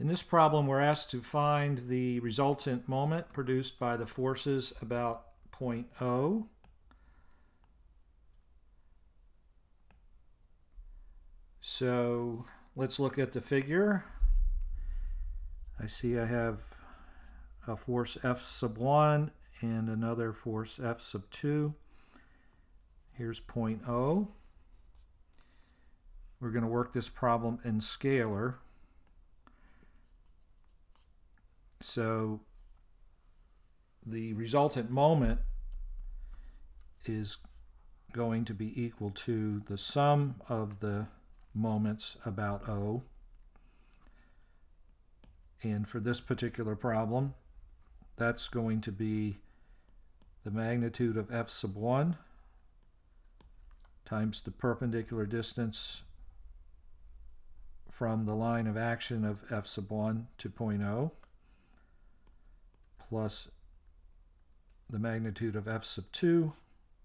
In this problem, we're asked to find the resultant moment produced by the forces about point O. So let's look at the figure. I see I have a force F sub 1 and another force F sub 2. Here's point O. We're going to work this problem in scalar. So the resultant moment is going to be equal to the sum of the moments about O. And for this particular problem, that's going to be the magnitude of f sub 1 times the perpendicular distance from the line of action of f sub 1 to point O plus the magnitude of f sub 2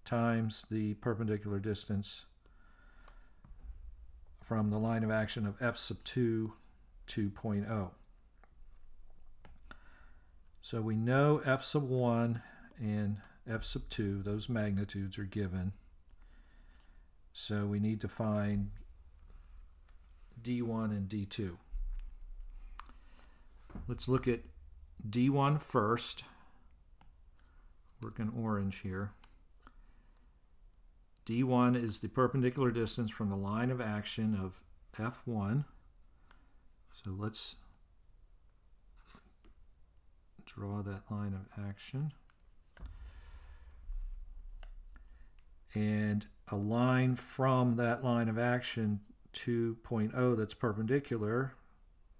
times the perpendicular distance from the line of action of f sub 2 to point O. So we know f sub 1 and f sub 2, those magnitudes are given. So we need to find d1 and d2. Let's look at D1 first. Working orange here. D1 is the perpendicular distance from the line of action of F1. So let's draw that line of action. And a line from that line of action to point O that's perpendicular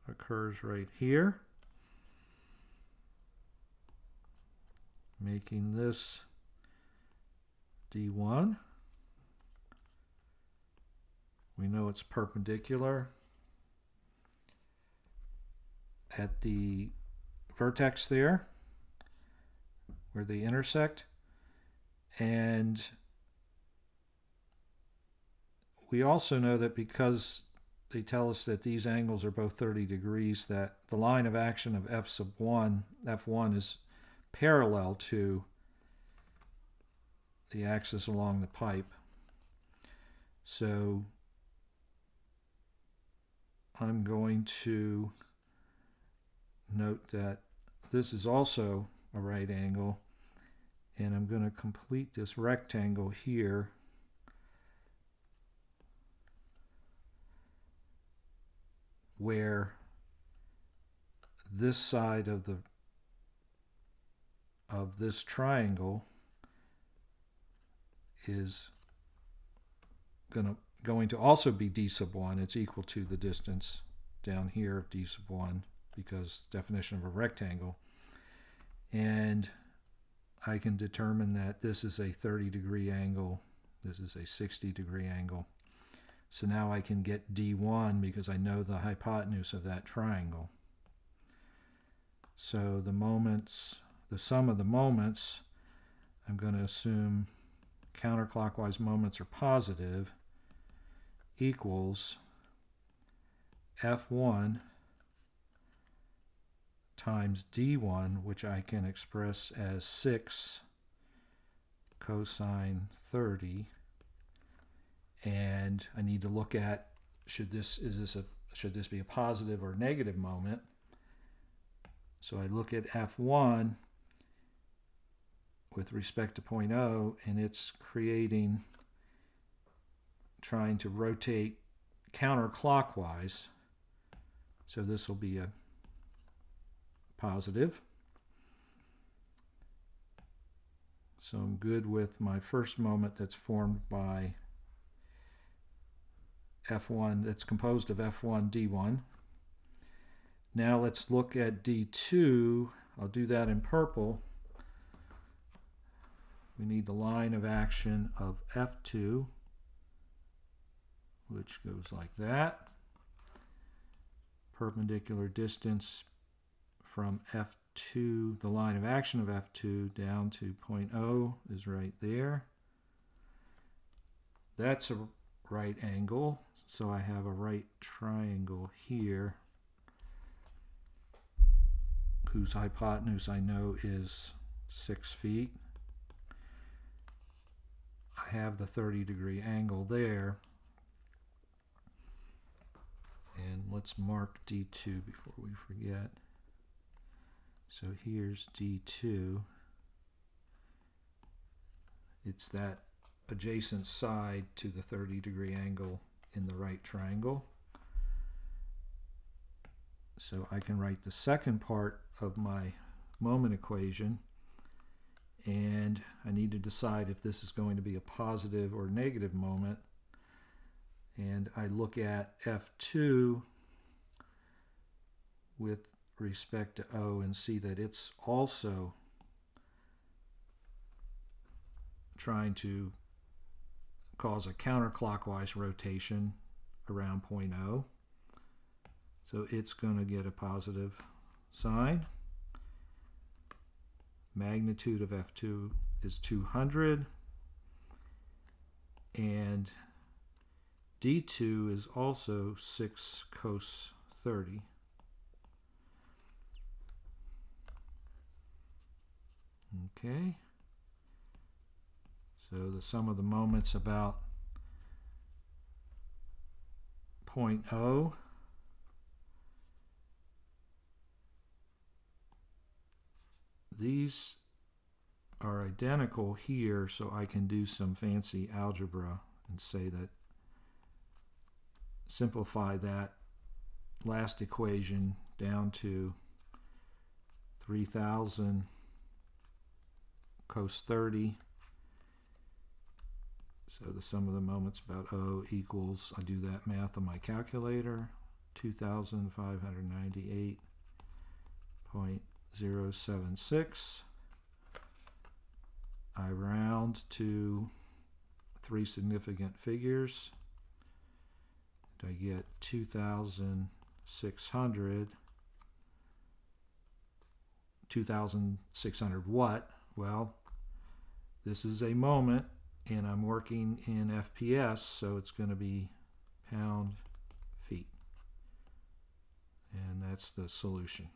occurs right here. Making this D1. We know it's perpendicular at the vertex there where they intersect and we also know that because they tell us that these angles are both 30 degrees that the line of action of f sub 1 f1 is parallel to the axis along the pipe. So I'm going to note that this is also a right angle and I'm going to complete this rectangle here where this side of the of this triangle is gonna, going to also be d sub 1. It's equal to the distance down here of d sub 1 because definition of a rectangle. And I can determine that this is a 30 degree angle, this is a 60 degree angle. So now I can get D1 because I know the hypotenuse of that triangle. So the moments the sum of the moments, I'm going to assume counterclockwise moments are positive, equals F1 times D1, which I can express as 6 cosine 30. And I need to look at should this is this a should this be a positive or negative moment. So I look at F1 with respect to point O, and it's creating, trying to rotate counterclockwise. So this will be a positive. So I'm good with my first moment that's formed by F1, that's composed of F1, D1. Now let's look at D2. I'll do that in purple we need the line of action of F2, which goes like that. Perpendicular distance from F2, the line of action of F2 down to point O is right there. That's a right angle, so I have a right triangle here. whose hypotenuse I know is 6 feet. I have the 30 degree angle there. And let's mark D2 before we forget. So here's D2. It's that adjacent side to the 30 degree angle in the right triangle. So I can write the second part of my moment equation and I need to decide if this is going to be a positive or negative moment and I look at F2 with respect to O and see that it's also trying to cause a counterclockwise rotation around point O. So it's going to get a positive sign. Magnitude of F2 is 200. And D2 is also 6 cos 30. Okay. So the sum of the moments about 0.0 these are identical here so I can do some fancy algebra and say that simplify that last equation down to 3000 cos 30 so the sum of the moments about O equals, I do that math on my calculator, 2,598.076. I round to three significant figures. I get 2,600. 2,600 what? Well, this is a moment and I'm working in FPS, so it's going to be pound feet. And that's the solution.